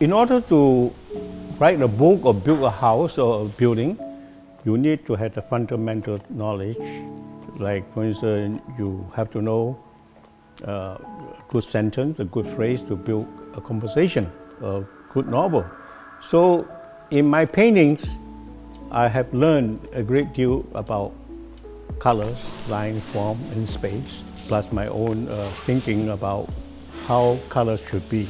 In order to write a book or build a house or a building, you need to have the fundamental knowledge. Like, for instance, you have to know uh, a good sentence, a good phrase to build a conversation, a good novel. So, in my paintings, I have learned a great deal about colors, line, form, and space, plus my own uh, thinking about how colors should be.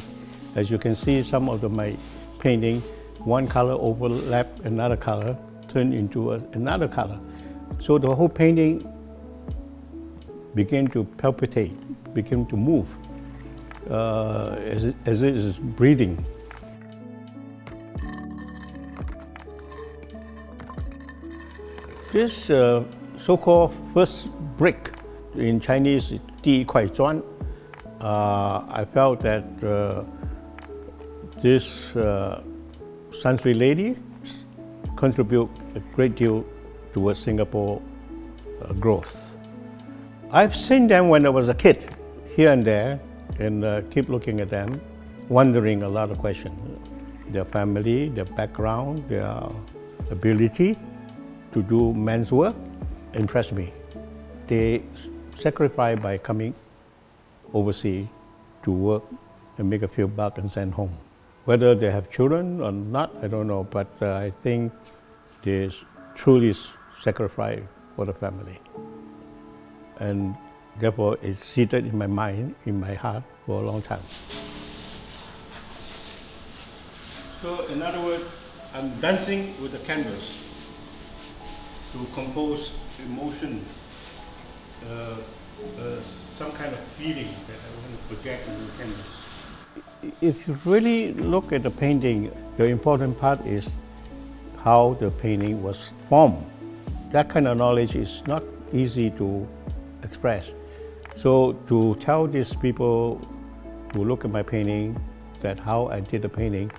As you can see, some of the, my painting, one color overlap another color, turn into a, another color. So the whole painting began to palpitate, began to move uh, as, it, as it is breathing. This uh, so-called first brick in Chinese, 第一块砖, uh, I felt that uh, this uh, lady contribute a great deal towards Singapore uh, growth. I've seen them when I was a kid, here and there, and uh, keep looking at them, wondering a lot of questions. Their family, their background, their ability to do men's work impressed me. They sacrifice by coming overseas to work and make a few bucks and send home. Whether they have children or not, I don't know, but uh, I think they truly sacrifice for the family. And therefore, it's seated in my mind, in my heart for a long time. So, in other words, I'm dancing with the canvas to compose emotion, uh, uh, some kind of feeling that I want to project on the canvas if you really look at the painting, the important part is how the painting was formed. That kind of knowledge is not easy to express. So to tell these people who look at my painting that how I did the painting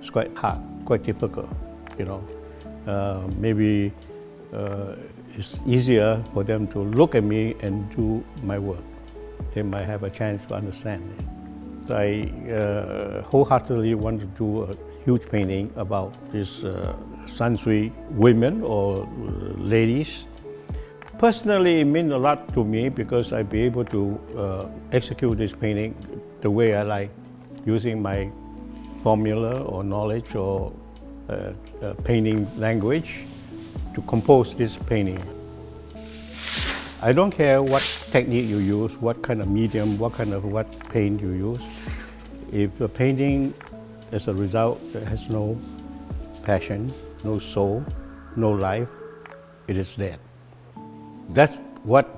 is quite hard, quite difficult, you know. Uh, maybe uh, it's easier for them to look at me and do my work. They might have a chance to understand it. I uh, wholeheartedly want to do a huge painting about these uh, Samsui women or uh, ladies. Personally, it means a lot to me because I'll be able to uh, execute this painting the way I like, using my formula or knowledge or uh, uh, painting language to compose this painting. I don't care what technique you use, what kind of medium, what kind of what paint you use. If the painting as a result has no passion, no soul, no life, it is dead. That's what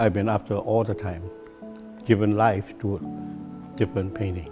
I've been after all the time, given life to different painting.